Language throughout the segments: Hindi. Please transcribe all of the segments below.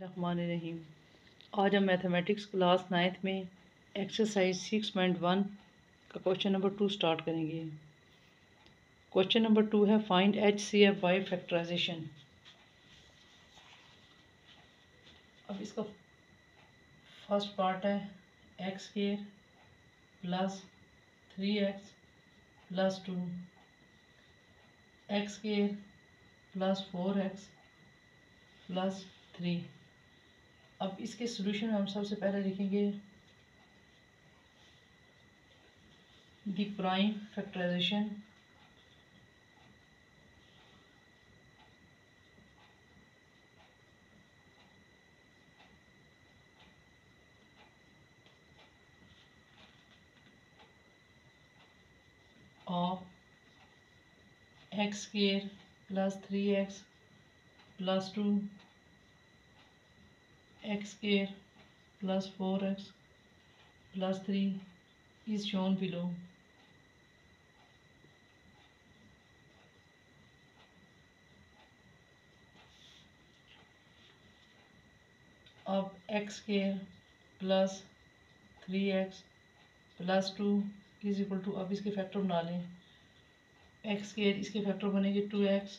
रहीम आज हम मैथमेटिक्स क्लास नाइन्थ में एक्सरसाइज सिक्स पॉइंट वन का क्वेश्चन नंबर टू स्टार्ट करेंगे। क्वेश्चन नंबर टू है find H C F by factorization अब इसका फ़र्स्ट पार्ट है एक्स के plus three x plus two x के plus four x plus three अब इसके सोल्यूशन में हम सबसे पहले लिखेंगे the prime factorization of x square plus three x plus two x square plus 4x plus 3 is shown below. अब x square plus three x plus two is equal to अब इसके फैक्टर बना लें एक्स स्केयर इसके फैक्टर बनेंगे two x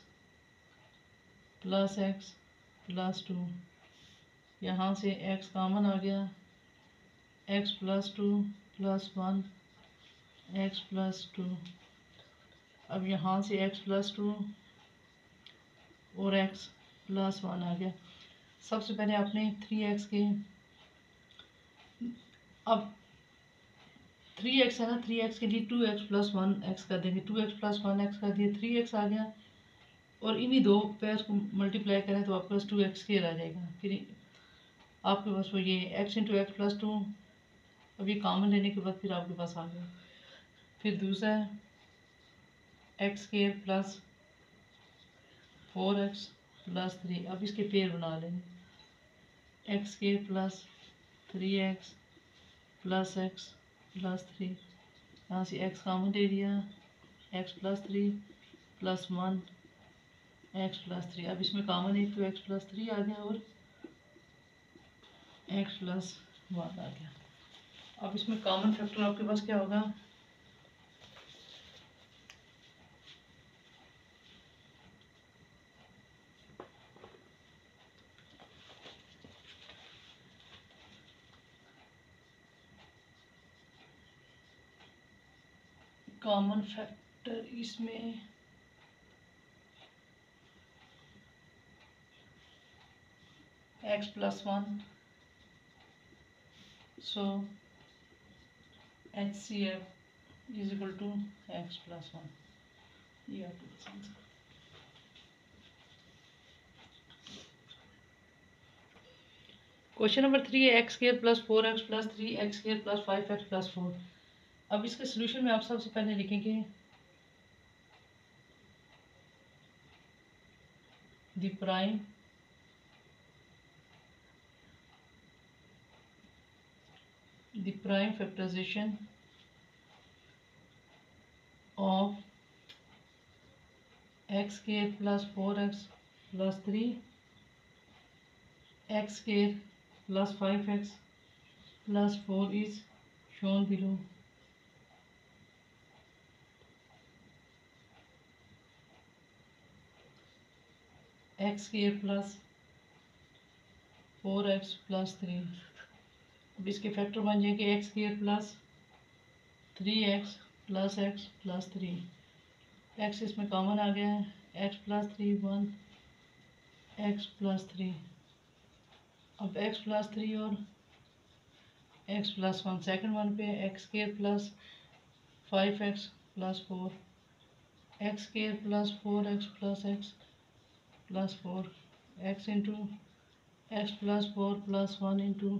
plus x plus two यहाँ से x कॉमन आ गया। x plus two plus one x plus two अब यहाँ से x प्लस टू और x प्लस वन आ गया। सबसे पहले आपने थ्री एक्स के, अब थ्री एक्स है ना थ्री एक्स के लिए two x plus one x कर देंगे। Two x plus one x कर दिए थ्री एक्स आ गया। और इन्हीं दो पेयर को मल्टीप्लाई करें तो आपके पास टू एक्स के आ जाएगा। फिर आपके पास वो ये x into x plus two अब ये कॉमन लेने के बाद फिर आपके पास आ गया। फिर दूसरा x square plus four x plus three अब इसके पेयर बना लेंगे x square plus three x plus x plus three यहाँ से एक्स कामन ले लिया x plus three plus one x plus three अब इसमें कामन एक तो एक्स प्लस थ्री आ गया और एक्स प्लस वन आ गया। अब इसमें कॉमन फैक्टर आपके पास क्या होगा? कॉमन फैक्टर इसमें x plus one so HCF is equal to x plus 1 ये आपके आंसर क्वेश्चन नंबर थ्री है x square plus four x plus three x square plus five x plus four अब इसके सोल्यूशन में आप सबसे पहले लिखेंगे the prime the prime factorization of x plus 4x plus 3 x plus 5x plus 4 is shown below. x plus 4x plus 3 अब इसके फैक्टर बन जाएँगे x square plus three x plus x plus three x इसमें कॉमन आ गया है x plus three one x plus three अब एक्स प्लस थ्री और x plus one second one पे x square plus five x plus four x square plus four x plus x plus four x into x plus four plus one into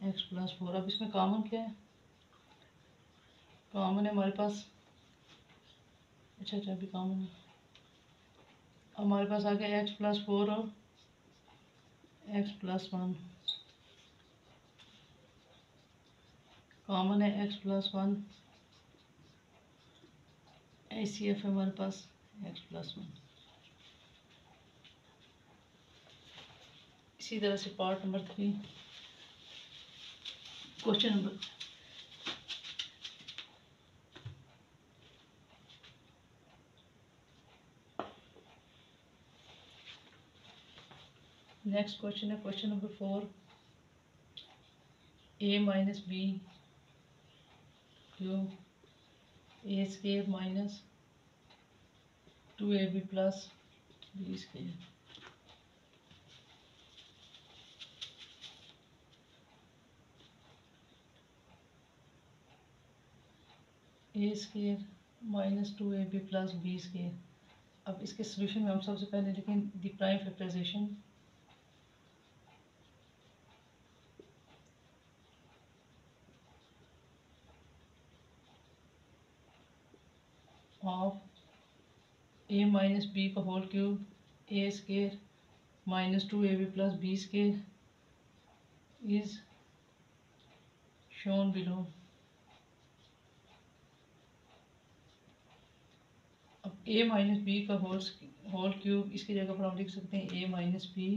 x plus four अब इसमें कॉमन क्या है? कॉमन है हमारे पास। अच्छा अच्छा अभी कॉमन है। हमारे पास आ गया एक्स प्लस फोर और एक्स प्लस वन कॉमन है x plus one H C F है हमारे पास एक्स प्लस वन इसी तरह से part number three question number next question है question number four a minus b cube a square minus two a b plus b square a square minus two a b plus b square अब इसके सोल्यूशन में हम सबसे पहले लिखें the prime factorization of a minus b का whole cube a square minus two a b plus b square is shown below अब ए माइनस बी का होल होल क्यूब इसकी जगह पर हम लिख सकते हैं a minus b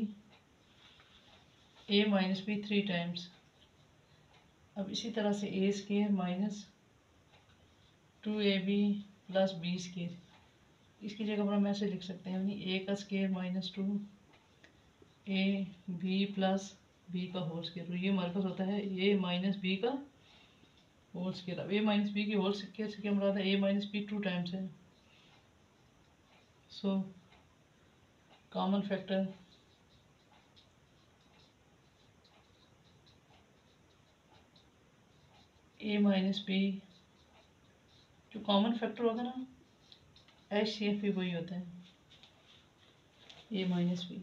a minus b three times अब इसी तरह से a square minus two a b plus b square इसकी जगह पर हम ऐसे लिख सकते हैं, यानी ए का square minus two a b plus b का होल स्केयर तो ये पास होता है ए माइनस बी का होल स्केयर अब ए माइनस बी की होल स्केयर से क्या मुराद है a minus b two times है। So, common factor. A minus b जो कॉमन फैक्टर होगा ना एच सी एफ़ भी वही होता है। A minus b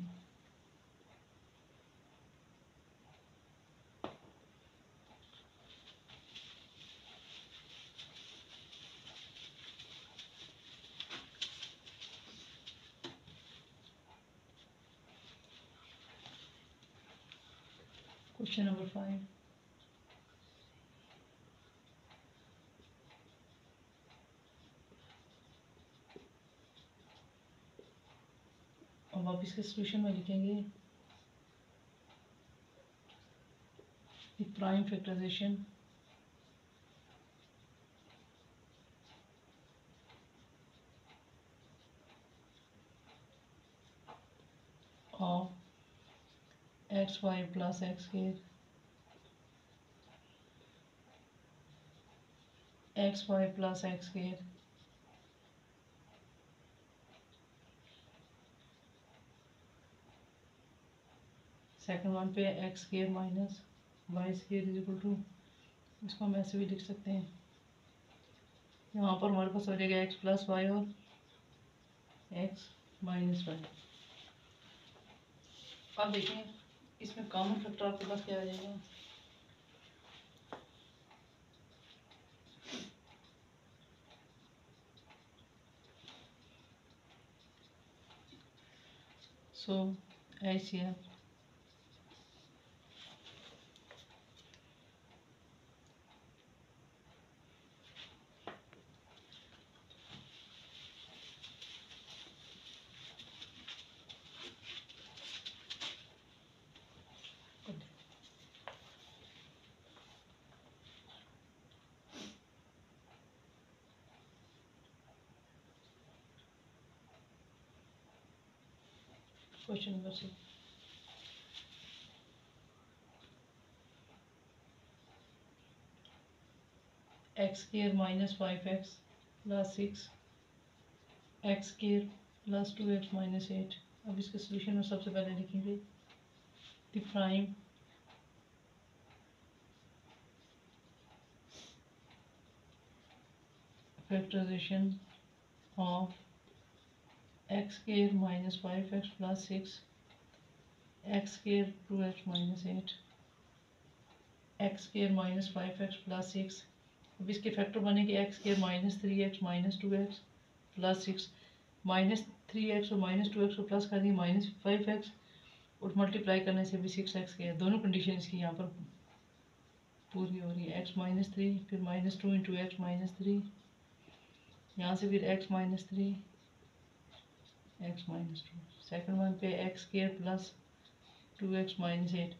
Question number five. अब आप इसके सोल्यूशन में लिखेंगे prime factorization of x y plus x square x y plus x square second one पे x square minus y square is equal to इसको हम ऐसे भी लिख सकते हैं। यहाँ पर हमारे पास हो जाएगा एक्स प्लस वाई और एक्स माइनस वाई अब देखें। इसमें कॉमन फैक्टर आपके पास क्या आ जाएगा सो ऐसे question number six x square minus five x plus six x square plus two x minus eight अब इसके सोल्यूशन में सबसे पहले लिखेंगे the prime factorization of x square minus five x plus six x square two x minus eight x square minus five x plus six अब इसके फैक्टर बनेंगे x square minus three x minus two x plus six minus three x और माइनस टू एक्स को प्लस कर दिए माइनस फाइव एक्स और मल्टीप्लाई करने से भी सिक्स एक्स के दोनों कंडीशन इसकी यहाँ पर पूरी हो रही है। एक्स माइनस थ्री फिर minus two into x minus three यहाँ से फिर x minus three x minus two second one पे x square plus two x minus eight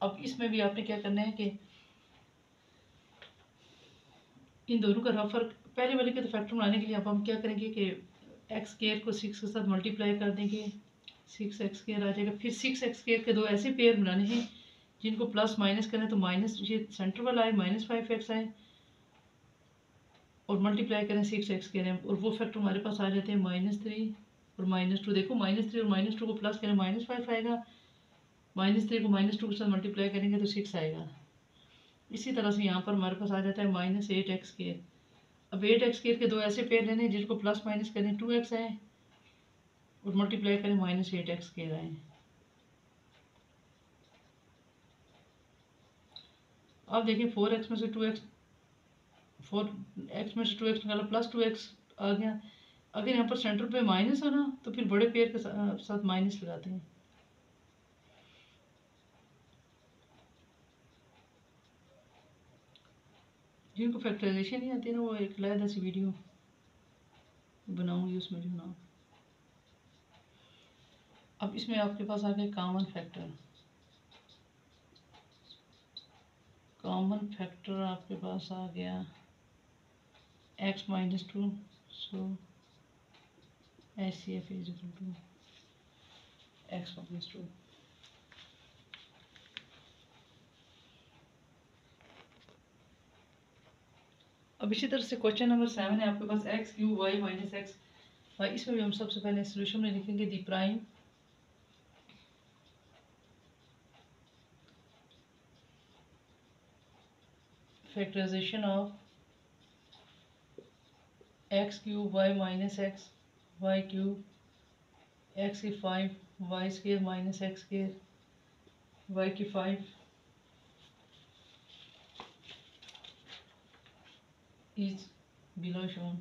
अब इसमें भी आपने क्या करना है कि इन दोनों का रफर पहले वाले के तो फैक्टर बनाने के लिए अब हम क्या करेंगे कि एक्स केयर को सिक्स के साथ मल्टीप्लाई कर देंगे। सिक्स एक्स केयर आ जाएगा। फिर सिक्स एक्स केयर के दो ऐसे पेयर बनाने हैं जिनको प्लस माइनस करें तो माइनस ये सेंटर वाला आए माइनस फाइव एक्स आए और मल्टीप्लाई करें सिक्स एक्स करें और वो फैक्टर हमारे पास आ जाते हैं माइनस थ्री और माइनस टू देखो माइनस थ्री और माइनस टू को प्लस करें माइनस फाइव आएगा। माइनस थ्री को माइनस टू के साथ मल्टीप्लाई करेंगे तो सिक्स आएगा। इसी तरह से यहाँ पर हमारे पास आ जाता है माइनस एट एक्स केयर अब एट एक्स केयर के दो ऐसे पेयर लेने जिनको प्लस माइनस करें टू एक्स आए और मल्टीप्लाई करें माइनस एट एक्स केयर आए। अब देखिए फोर एक्स में से टू एक्स फोर एक्स में से टू एक्स निकाला प्लस टू एक्स आ गया। अगर यहाँ पर सेंटर पे माइनस है ना तो फिर बड़े पेयर के साथ माइनस लगाते हैं। जिनको फैक्टराइजेशन नहीं आती ना, वो एक अलहदा सी वीडियो बनाऊँगी, उसमें जो ना अब इसमें आपके पास आ गए कॉमन फैक्टर कॉमन फैक्टर आपके पास आ गया x minus two so F is equal to x minus two अब इसी तरह से क्वेश्चन नंबर सेवन है, आपके पास x cube y minus x y इसमें भी हम सबसे पहले सोल्यूशन में लिखेंगे the prime factorization of x cube y minus x y cube x की five y square minus x square y की फाइव इज़ below shown.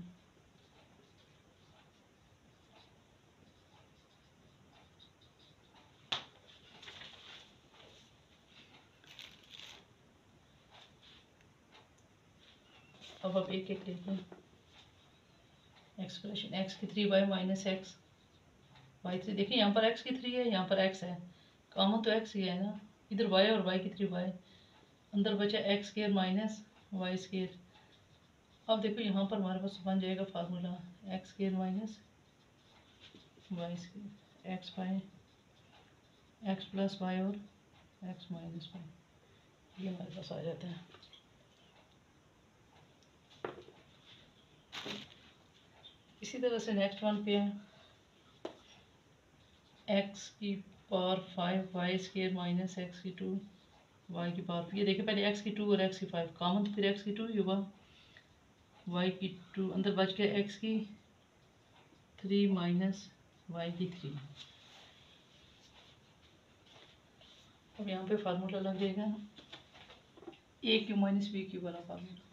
अब अब एक एक लेते हैं एक्सप्रेशन एक्स की three y minus x y three देखिए यहाँ पर एक्स की थ्री है, यहाँ पर एक्स है। कॉमन तो एक्स ही है ना? इधर वाई और वाई की थ्री वाई अंदर बचा x square minus y square अब देखो यहाँ पर हमारे पास बन जाएगा formula x square minus y square x y x plus y और एक्स माइनस वाई ये हमारे पास आ जाता है। इसी तरह से नेक्स्ट वन पे है एक्स की power five y square minus x की टू वाई की पावर ये देखिए, पहले एक्स की टू और एक्स की फाइव कॉमन तो फिर एक्स की टू हुआ वाई की टू अंदर बच गया एक्स की थ्री माइनस वाई की थ्री अब यहाँ पे फार्मूला लग जाएगा। A cube minus b cube वाला formula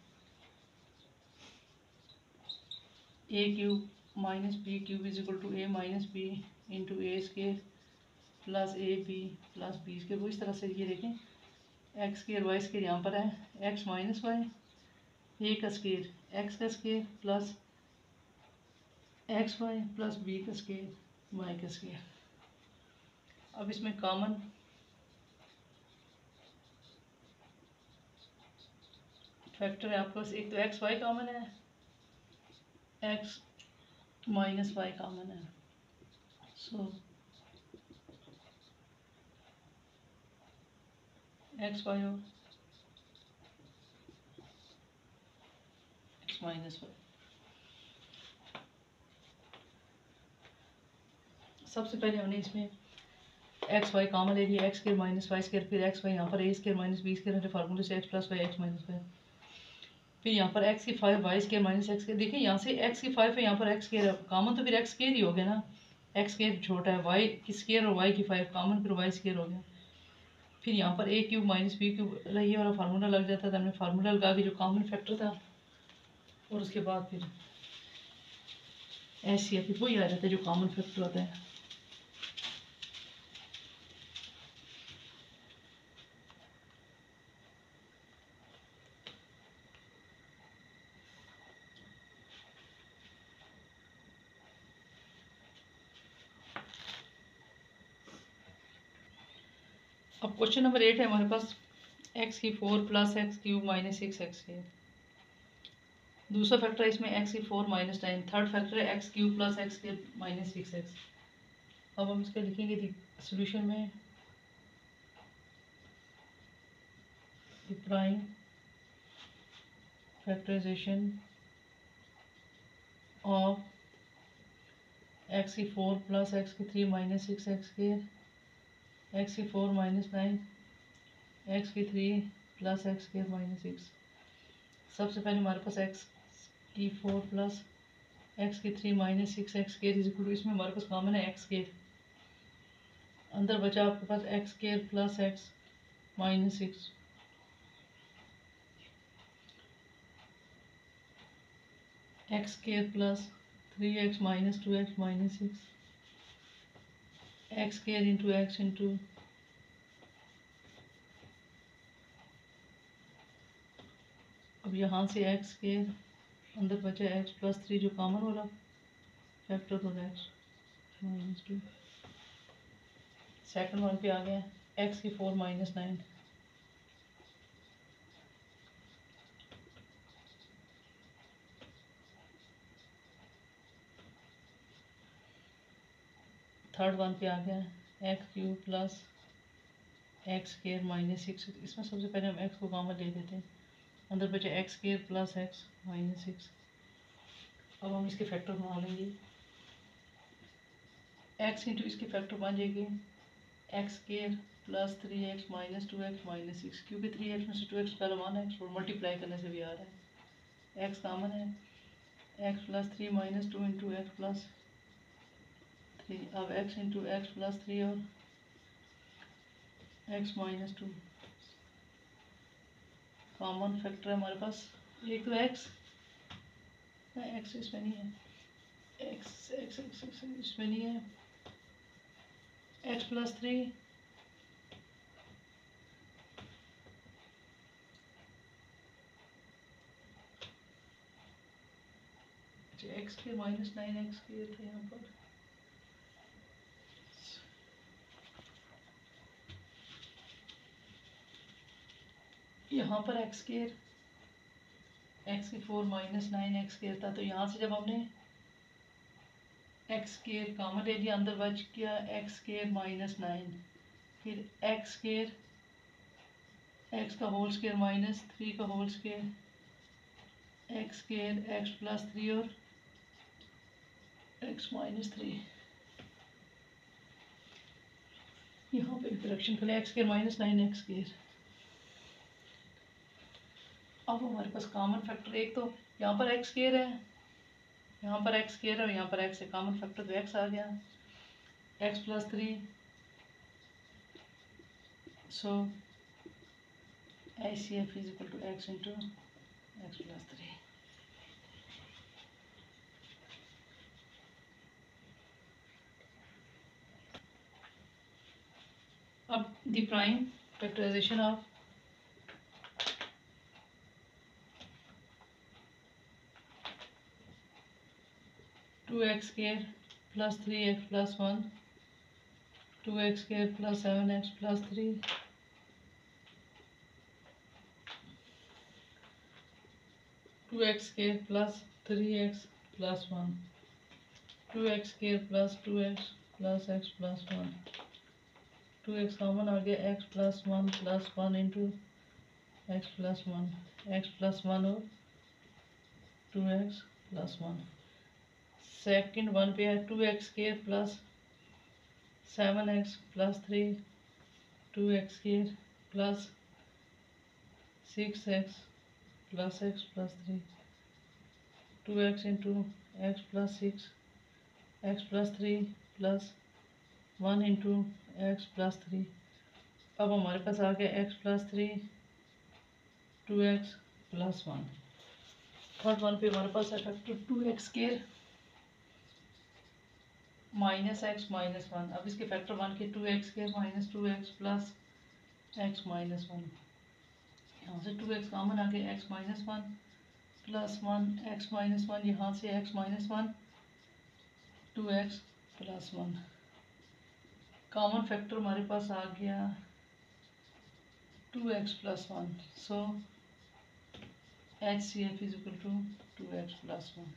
a cube minus b cube is equal to a minus b into a square plus a b plus b square वो इस तरह से ये देखें। एक्स स्केयर वाई स्केयर यहाँ पर है। एक्स माइनस वाई ए का स्केयर एक्स का square plus x y plus b का स्केयर वाई का स्केयर अब इसमें कॉमन फैक्टर है आपके पास। एक तो एक्स वाई कॉमन है। एक्स माइनस वाई कॉमन है। सो एक्स वाई और एक्स माइनस वाई सबसे पहले हमने इसमें एक्स वाई कॉमन ले लिया। एक्स के माइनस वाई स्केयर फिर एक्स वाई यहाँ पर a square minus b square है फार्मूले से x plus y x minus y फिर यहाँ पर एक्स की five y square minus x के देखिए यहाँ से एक्स की फाइव है, यहाँ पर एक्स केयर कॉमन तो फिर एक्स केयर ही हो गया ना। एक्स केयर छोटा है वाई की स्केयर और वाई की फाइव कॉमन फिर वाई स्केयर हो गया। फिर यहाँ पर a cube minus b cube ये वाला फार्मूला लग जाता था, हमने फार्मूला लगा के जो कॉमन फैक्टर था। और उसके बाद फिर ऐसी फिर वही आ जाता है जो कॉमन फैक्टर होता है। क्वेश्चन नंबर एट है, हमारे पास एक्स की four plus x cube minus six x के दूसरा फैक्टर है, इसमें एक्स की four minus nine third factor है एक्स क्यूब प्लस एक्स के माइनस सिक्स एक्स अब हम इसका लिखेंगे सोल्यूशन में। प्राइम फैक्टराइजेशन ऑफ़ एक्स की फोर प्लस एक्स की थ्री माइनस सिक्स एक्स के। एक्स की फोर माइनस नाइन एक्स की थ्री प्लस एक्स के माइनस सिक्स सबसे पहले हमारे पास एक्स की फोर प्लस एक्स की three minus six x square is equal इसमें हमारे पास कॉमन है एक्स केयर अंदर बचा आपके पास x square plus x minus six x square plus three x minus two x minus six x square into x into अब यहाँ से एक्स केयर अंदर बचा एक्स प्लस थ्री जो कॉमन हो रहा फैक्टर हो रहा x minus two second one पे आ गया एक्स की four minus nine third one पे आ गया x cube plus x square minus six इसमें सबसे पहले हम एक्स को कॉमन ले देते हैं। अंदर बचे x square plus x minus six अब हम इसके फैक्टर बना लेंगे। एक्स इंटू इसके फैक्टर बन जाएँगे। X square plus three x minus two x minus six क्योंकि थ्री एक्स में से टू एक्स पहले वन एक्स और मल्टीप्लाई करने से भी आ रहा है। एक्स कामन है। X plus three minus two into x plus three अब x into x plus three और x minus two common factor है हमारे पास। एक तो एक्स एक्स इसमें नहीं है। एक्स एक्स एक्स एक्स इसमें नहीं है। एक्स प्लस थ्री एक्स के माइनस नाइन एक्स के थे यहाँ पर। यहाँ पर एक्स केयर एक्स की four minus nine x square था तो यहाँ से जब हमने एक्स केयर कॉमन ले लिया, अंदर बच गया एक्स केयर माइनस नाइन फिर एक्स केयर एक्स का होल स्केयर माइनस थ्री का whole square x square x plus three और एक्स माइनस थ्री यहाँ पे करेक्शन कर x square minus nine x square अब हमारे पास कॉमन फैक्टर एक तो यहाँ पर एक्स केयर है, यहाँ पर एक्स केयर है यहाँ पर एक्स है। कॉमन फैक्टर तो एक्स आ गया। X plus three so I C F is equal to x into x plus three अब the prime factorization of two x square plus three x plus one two x square plus seven x plus three two x square plus three x plus one two x square plus two x plus x plus one two x common आ गया x plus one plus one into x plus one x plus one और two x plus one second one पे है टू एक्स के plus seven x plus three two x के plus six x plus x plus three two x into x plus six x plus three plus one into x plus three अब हमारे पास आ गया x plus three two x plus one third one पे हमारे पास है factor two x square minus x minus one अब इसके फैक्टर वन के टू एक्स के minus two x plus x minus one यहाँ से टू एक्स कॉमन आ गया x minus one plus one x minus one यहाँ से x minus one two x plus one common factor हमारे पास आ गया two x plus one so H C F is equal to two x plus one